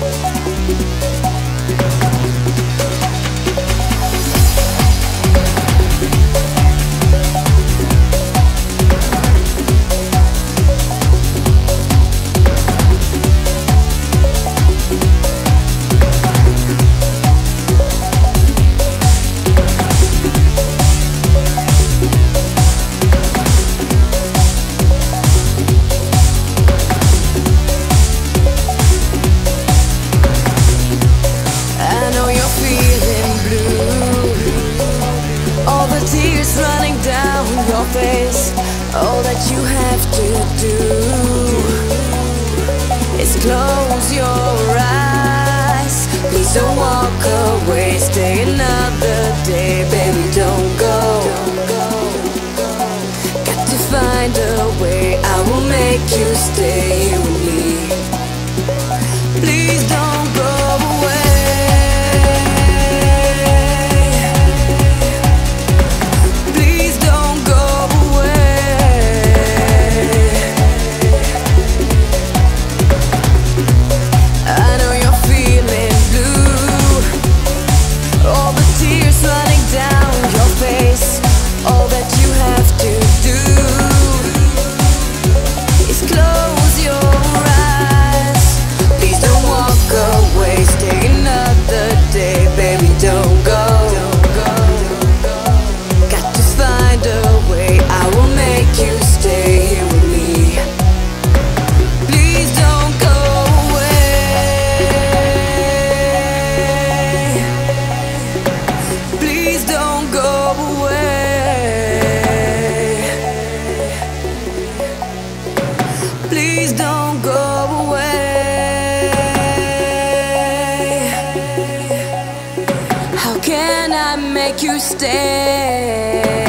Música stay another day, baby, don't go. Got to find a way, I will make you stay with me. Please don't. Can I make you stay?